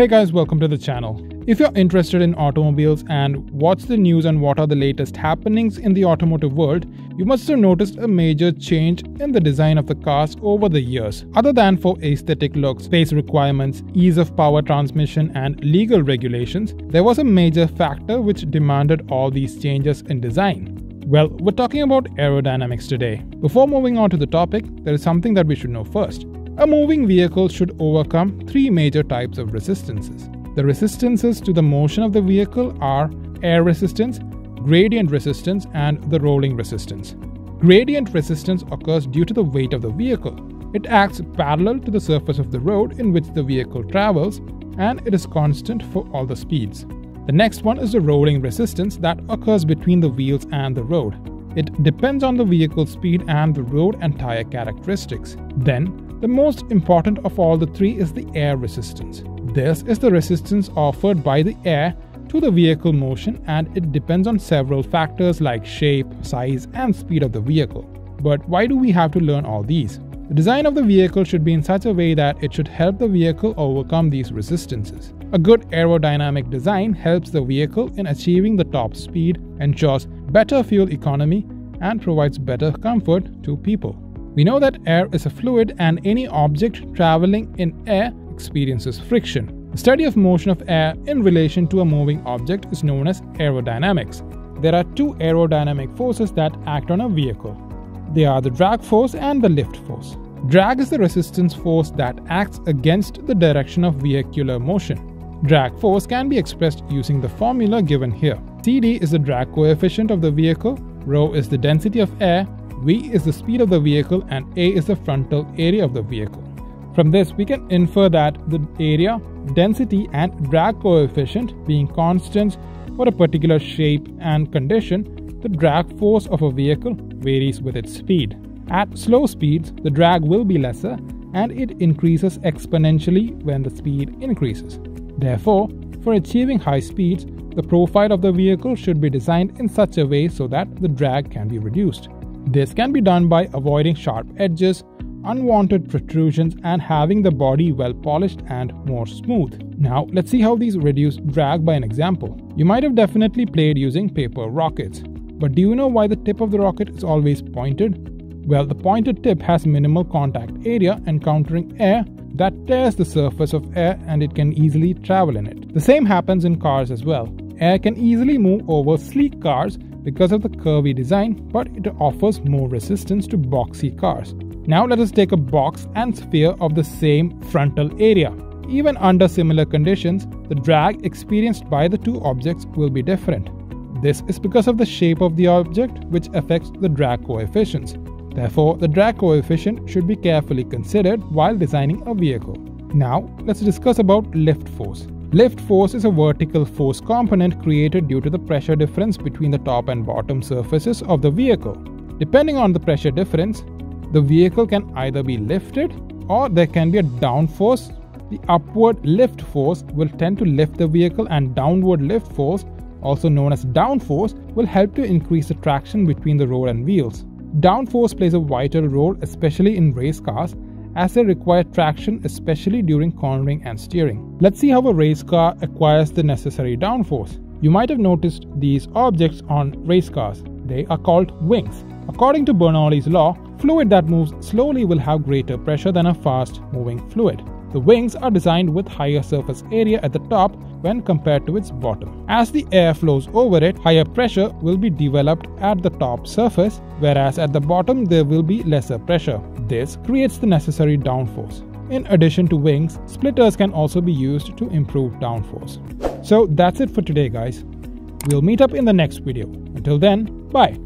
Hey guys, welcome to the channel. If you're interested in automobiles and what's the news and what are the latest happenings in the automotive world, you must have noticed a major change in the design of the cars over the years. Other than for aesthetic looks, space requirements, ease of power transmission, and legal regulations, there was a major factor which demanded all these changes in design. Well, we're talking about aerodynamics today. Before moving on to the topic, there is something that we should know first. A moving vehicle should overcome three major types of resistances. The resistances to the motion of the vehicle are air resistance, gradient resistance, and the rolling resistance. Gradient resistance occurs due to the weight of the vehicle. It acts parallel to the surface of the road in which the vehicle travels, and it is constant for all the speeds. The next one is the rolling resistance that occurs between the wheels and the road. It depends on the vehicle speed and the road and tire characteristics. Then, the most important of all the three is the air resistance. This is the resistance offered by the air to the vehicle motion and it depends on several factors like shape, size, and speed of the vehicle. But why do we have to learn all these? The design of the vehicle should be in such a way that it should help the vehicle overcome these resistances. A good aerodynamic design helps the vehicle in achieving the top speed, ensures better fuel economy, and provides better comfort to people. We know that air is a fluid and any object traveling in air experiences friction. The study of motion of air in relation to a moving object is known as aerodynamics. There are two aerodynamic forces that act on a vehicle. They are the drag force and the lift force. Drag is the resistance force that acts against the direction of vehicular motion. Drag force can be expressed using the formula given here. CD is the drag coefficient of the vehicle, rho is the density of air, V is the speed of the vehicle and A is the frontal area of the vehicle. From this, we can infer that the area, density, and drag coefficient being constants for a particular shape and condition, the drag force of a vehicle varies with its speed. At slow speeds, the drag will be lesser and it increases exponentially when the speed increases. Therefore, for achieving high speeds, the profile of the vehicle should be designed in such a way so that the drag can be reduced. This can be done by avoiding sharp edges, unwanted protrusions, and having the body well polished and more smooth. Now, let's see how these reduce drag by an example. You might have definitely played using paper rockets, but do you know why the tip of the rocket is always pointed? Well, the pointed tip has minimal contact area encountering air that tears the surface of air and it can easily travel in it. The same happens in cars as well. Air can easily move over sleek cars because of the curvy design, but it offers more resistance to boxy cars. Now let us take a box and sphere of the same frontal area. Even under similar conditions, the drag experienced by the two objects will be different. This is because of the shape of the object which affects the drag coefficients. Therefore, the drag coefficient should be carefully considered while designing a vehicle. Now, let's discuss about lift force. Lift force is a vertical force component created due to the pressure difference between the top and bottom surfaces of the vehicle. Depending on the pressure difference, the vehicle can either be lifted or there can be a down force. The upward lift force will tend to lift the vehicle and downward lift force, also known as downforce, will help to increase the traction between the road and wheels. Downforce plays a vital role especially in race cars as they require traction especially during cornering and steering. Let's see how a race car acquires the necessary downforce. You might have noticed these objects on race cars. They are called wings. According to Bernoulli's law, fluid that moves slowly will have greater pressure than a fast moving fluid. The wings are designed with higher surface area at the top when compared to its bottom. As the air flows over it, higher pressure will be developed at the top surface, whereas at the bottom there will be lesser pressure. This creates the necessary downforce. In addition to wings, splitters can also be used to improve downforce. So that's it for today guys. We'll meet up in the next video. Until then, bye.